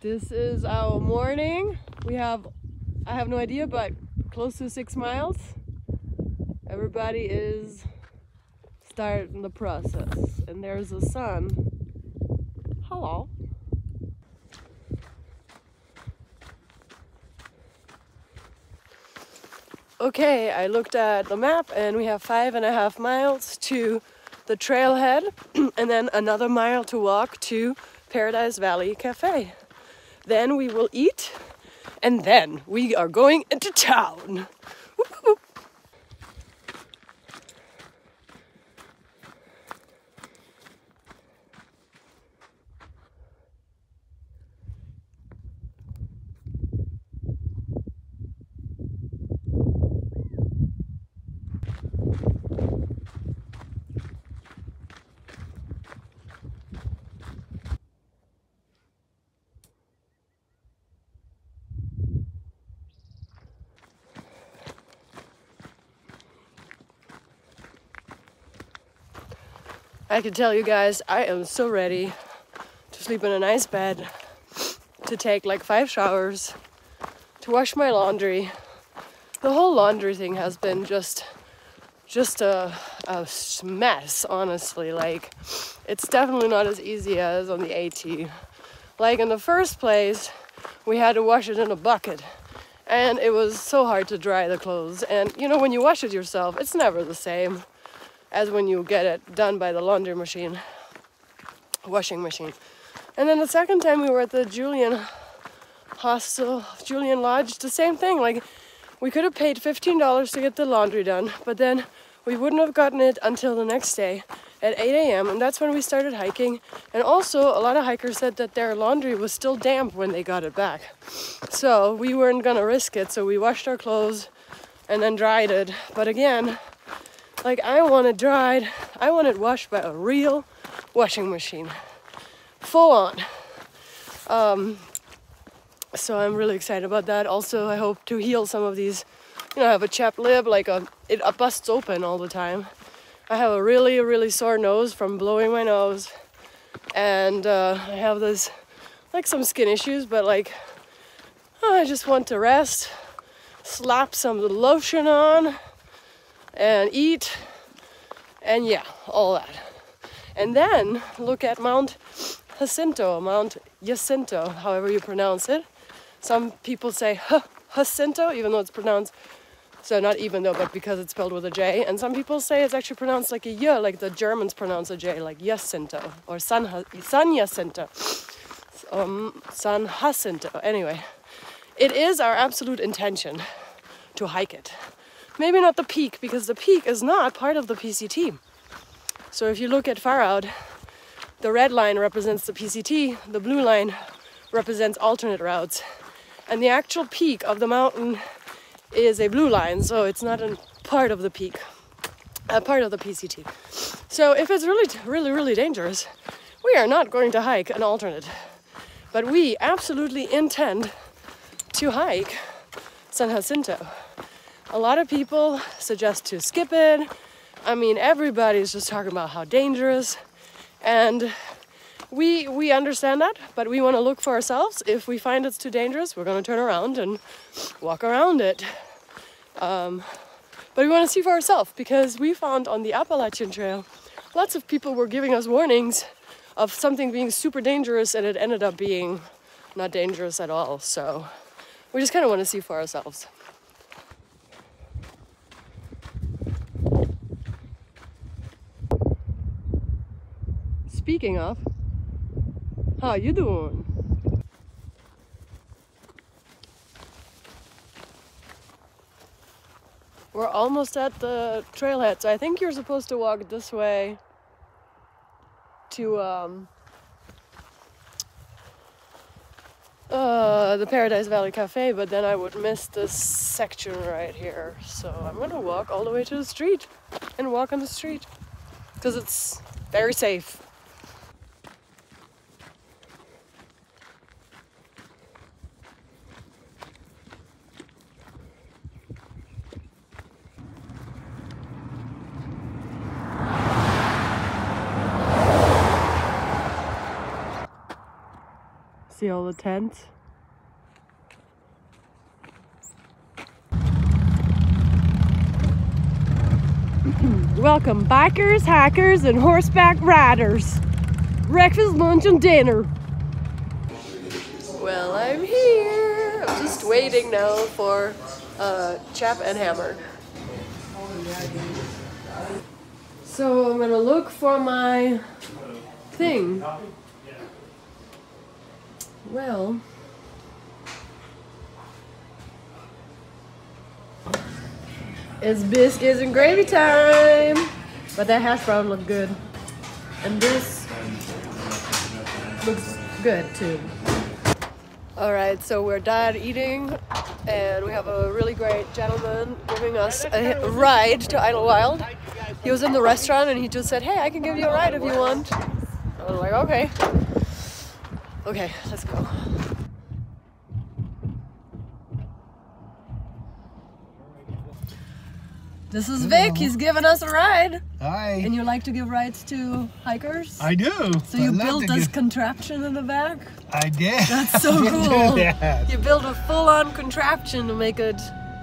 This is our morning. We have, I have no idea, but close to six miles. Everybody is starting the process. And there's the sun. Hello. Okay, I looked at the map and we have five and a half miles to the trailhead and then another mile to walk to Paradise Valley Cafe. Then we will eat and then we are going into town. I can tell you guys, I am so ready to sleep in a nice bed, to take like five showers, to wash my laundry. The whole laundry thing has been just just a, a mess, honestly. Like, it's definitely not as easy as on the AT. Like, in the first place, we had to wash it in a bucket. And it was so hard to dry the clothes. And you know, when you wash it yourself, it's never the same as when you get it done by the laundry machine, washing machine. And then the second time we were at the Julian hostel, Julian Lodge, the same thing. Like we could have paid $15 to get the laundry done, but then we wouldn't have gotten it until the next day at 8 a.m. And that's when we started hiking. And also, a lot of hikers said that their laundry was still damp when they got it back. So we weren't gonna risk it. So we washed our clothes and then dried it. But again, like I want it dried, I want it washed by a real washing machine, full on. Um, so I'm really excited about that. Also, I hope to heal some of these. You know, I have a chapped lip, like a it busts open all the time. I have a really, really sore nose from blowing my nose, and uh, I have this like some skin issues, but like oh, I just want to rest, slap some lotion on and eat and yeah, all that. And then look at Mount Jacinto, Mount Jacinto, however you pronounce it. Some people say Jacinto, even though it's pronounced so not even though, but because it's spelled with a J. And some people say it's actually pronounced like a Y, like the Germans pronounce a J, like Jacinto or San, San Jacinto, um, San Jacinto. Anyway, it is our absolute intention to hike it. Maybe not the peak, because the peak is not part of the PCT. So if you look at far out, the red line represents the PCT, the blue line represents alternate routes. And the actual peak of the mountain is a blue line, so it's not a part of the peak, a part of the PCT. So if it's really, really, really dangerous, we are not going to hike an alternate. But we absolutely intend to hike San Jacinto. A lot of people suggest to skip it. I mean, everybody's just talking about how dangerous. And we we understand that, but we want to look for ourselves. If we find it's too dangerous, we're going to turn around and walk around it. Um, but we want to see for ourselves because we found on the Appalachian Trail, lots of people were giving us warnings of something being super dangerous, and it ended up being not dangerous at all. So we just kind of want to see for ourselves. Speaking of, how you doing? We're almost at the trailhead, so I think you're supposed to walk this way to um, uh, the Paradise Valley Cafe, but then I would miss this section right here. So I'm gonna walk all the way to the street and walk on the street because it's very safe. See all the tents? Welcome, bikers, hikers, and horseback riders. Breakfast, lunch, and dinner. Well, I'm here. I'm just waiting now for uh, Chap and Hammer. So I'm gonna look for my thing. Well, it's biscuits and gravy time. But that hash brown looked good. And this looks good too. All right, so we're done eating and we have a really great gentleman giving us a ride to Idyllwild. He was in the restaurant and he just said, hey, I can give you a ride if you want. I was like, okay. Okay, let's go. This is Vic. He's giving us a ride. Hi. And you like to give rides to hikers? I do. So you built this give- contraption in the back? I did. That's so did cool. that. You built a full-on contraption to make it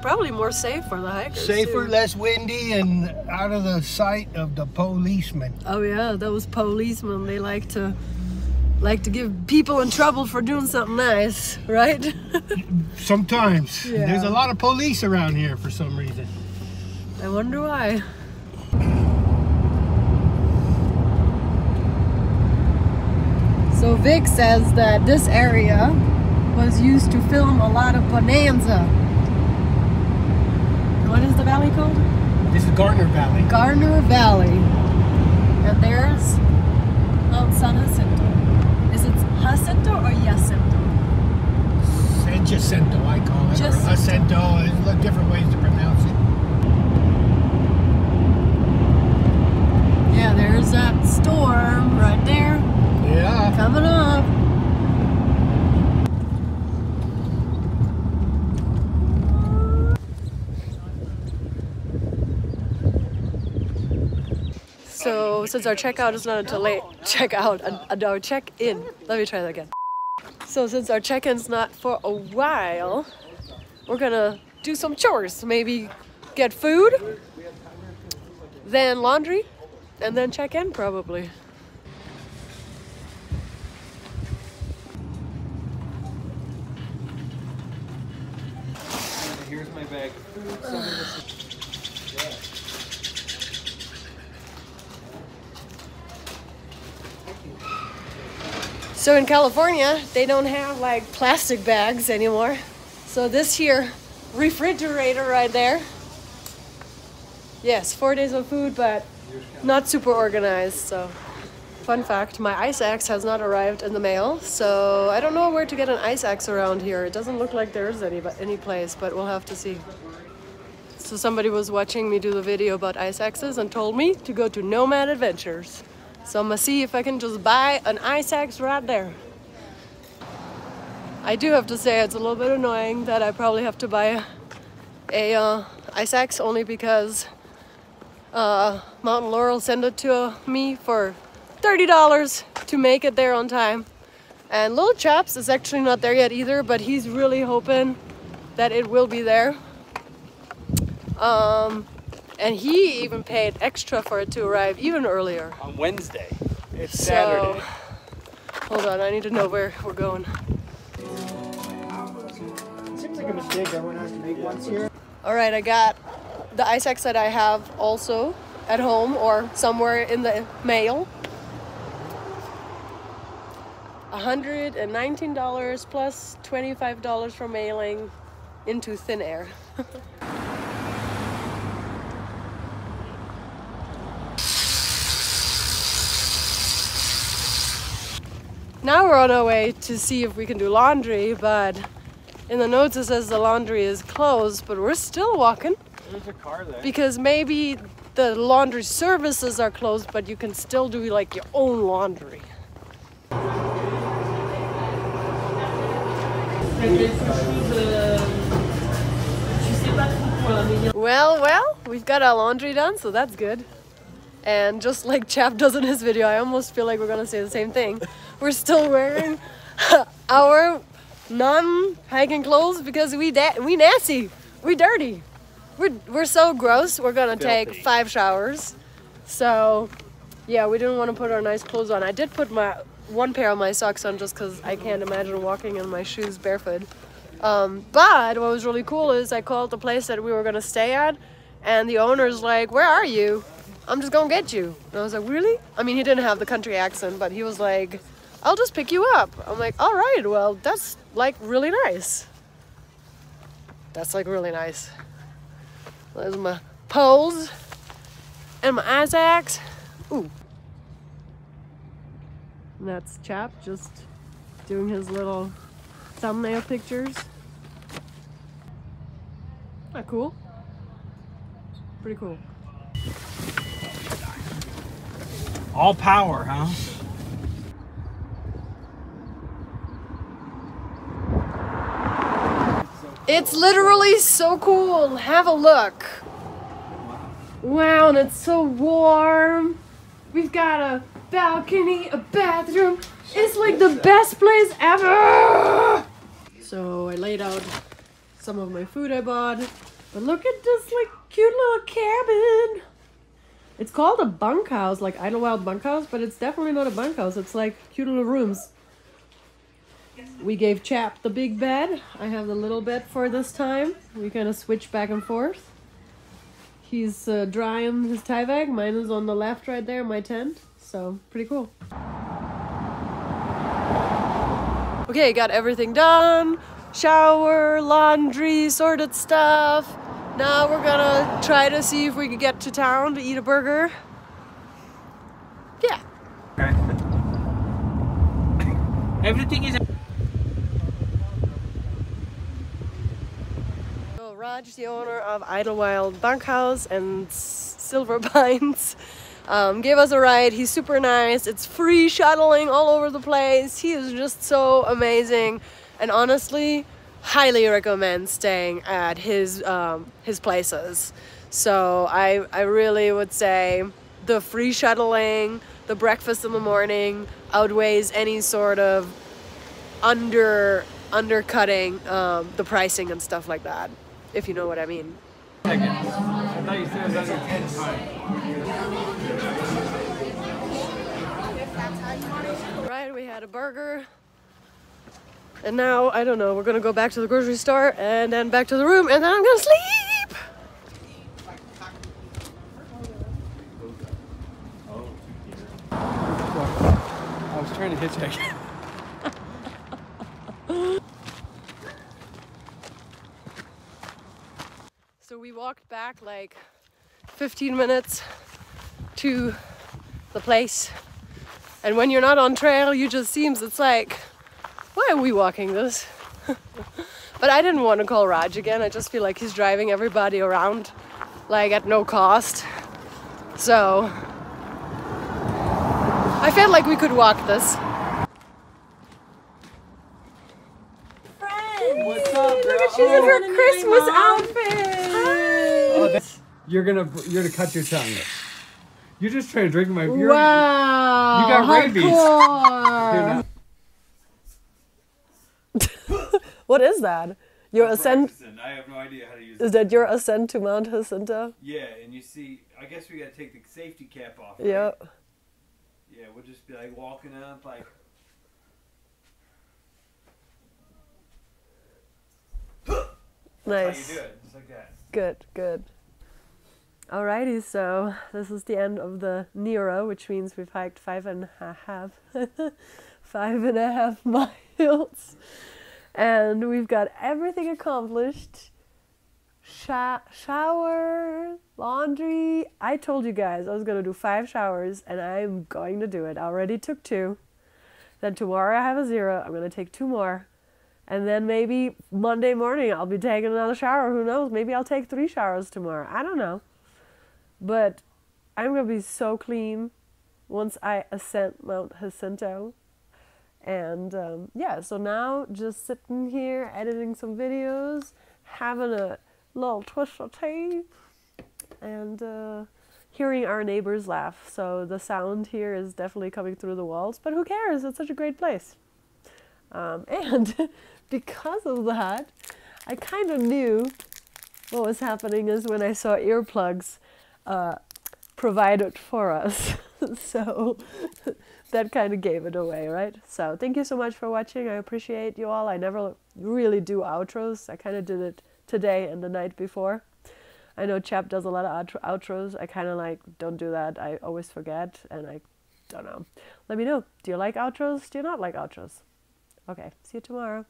probably more safe for the hikers. Safer, too. less windy, and out of the sight of the policemen. Oh yeah, those policemen, they like to like to give people in trouble for doing something nice, right? Sometimes Yeah. there's a lot of police around here for some reason. I wonder why. So Vic says that this area was used to film a lot of Bonanza. What is the valley called? This is Gardner Valley. Garner Valley. And there's Mount San Jacinto. Is it Jacinto or Jacinto? San Jacinto, I call it. Jacinto. Or Jacinto. There's different ways to pronounce it. Yeah, there's that storm right there Yeah. coming up. So since our checkout is not until late, check out, uh, uh, no, check in. Let me try that again. So since our check-in's not for a while, we're gonna do some chores. Maybe get food, then laundry, and then check in probably. Here's my bag. So in California, they don't have like plastic bags anymore. So this here refrigerator right there. Yes, four days of food, but not super organized. So, fun fact: my ice axe has not arrived in the mail. So I don't know where to get an ice axe around here. It doesn't look like there's any any place, but we'll have to see. So somebody was watching me do the video about ice axes and told me to go to Nomad Adventures. So I'm gonna see if I can just buy an ice axe right there. I do have to say it's a little bit annoying that I probably have to buy a uh, ice axe only because uh, Mountain Laurel sent it to uh, me for $30 to make it there on time. And Little Chaps is actually not there yet either, but he's really hoping that it will be there. Um, and he even paid extra for it to arrive even earlier. On Wednesday. It's So, Saturday. hold on, I need to know where we're going. Seems like a mistake everyone has to make once here. All right, I got the ice axe that I have also at home or somewhere in the mail. $119 plus $25 for mailing into thin air. now we're on our way to see if we can do laundry, but in the notes it says the laundry is closed, but we're still walking There's a car there. because maybe the laundry services are closed, but you can still do like your own laundry. Well, well, we've got our laundry done, so that's good. And just like Chap does in his video, I almost feel like we're gonna say the same thing. We're still wearing our non hiking clothes because we da- we nasty, we dirty, we're we're so gross. We're gonna take five showers, so yeah, we didn't want to put our nice clothes on. I did put my one pair of my socks on just because I can't imagine walking in my shoes barefoot. Um, but what was really cool is I called the place that we were gonna stay at, and the owner's like, "Where are you? I'm just gonna get you." And I was like, "Really?" I mean, he didn't have the country accent, but he was like, "I'll just pick you up." I'm like, "All right, well, that's like really nice. That's like really nice." There's my poles and my ice axe. Ooh. And that's Chap just doing his little thumbnail pictures. Not cool. Pretty cool. All power, huh? It's literally so cool. Have a look. Wow, and it's so warm. We've got a balcony, a bathroom. It's like the best place ever. So I laid out some of my food I bought. But look at this like cute little cabin. It's called a bunkhouse, like Idyllwild bunkhouse, but it's definitely not a bunkhouse. It's like cute little rooms. We gave Chap the big bed. I have the little bed for this time. We kind of switch back and forth. He's uh, drying his tie bag. Mine is on the left right there, my tent. So, pretty cool. Okay, got everything done. Shower, laundry, sorted stuff. Now we're gonna try to see if we can get to town to eat a burger. Yeah. Okay. Everything is. Raj, the owner of Idyllwild Bunkhouse and Silver Pines, um, gave us a ride. He's super nice. It's free shuttling all over the place. He is just so amazing, and honestly, highly recommend staying at his um, his places. So I I really would say the free shuttling, the breakfast in the morning outweighs any sort of under undercutting um, the pricing and stuff like that if you know what i mean I thought you said it was under 10 times. right we had a burger and now i don't know we're gonna go back to the grocery store and then back to the room and then i'm gonna sleep I was trying to hitchhike. we walked back like 15 minutes to the place. And when you're not on trail you just seems it's like why are we walking this? But i didn't want to call raj again. I just feel like he's driving everybody around like at no cost. So i felt like we could walk this What's up, look at she's in her christmas outfit Oh, that's, you're gonna you're gonna cut your tongue. You're just trying to drink my beer. wow You got rabies. hardcore. You're what is that your ascent Practicing. I have no idea how to use is it. that your ascent to mount jacinto Yeah, and you see, I guess we gotta take the safety cap off. right? yeah Yeah, we'll just be like walking up, like. nice How you do it, just like that. Good, good. Alrighty, so this is the end of the Nero, which means we've hiked five and a half, five and a half miles, and we've got everything accomplished. Sha- shower, laundry. I told you guys I was gonna do five showers, and I'm going to do it. I already took two. Then tomorrow I have a zero. I'm gonna take two more. And then maybe Monday morning I'll be taking another shower. Who knows? Maybe I'll take three showers tomorrow. I don't know. But I'm to be so clean once I ascend Mount Jacinto. And um, yeah, so now just sitting here editing some videos, having a little twist of tea, and uh, hearing our neighbors laugh. So the sound here is definitely coming through the walls, but who cares? It's such a great place. Um, and because of that, I kind of knew what was happening is when I saw earplugs uh, provided for us. so that kind of gave it away, right? So thank you so much for watching. I appreciate you all. I never really do outros. I kind of did it today and the night before. I know Chap does a lot of outro- outros. I kind of like don't do that. I always forget and I don't know. Let me know. Do you like outros? Do you not like outros? Okay, see you tomorrow.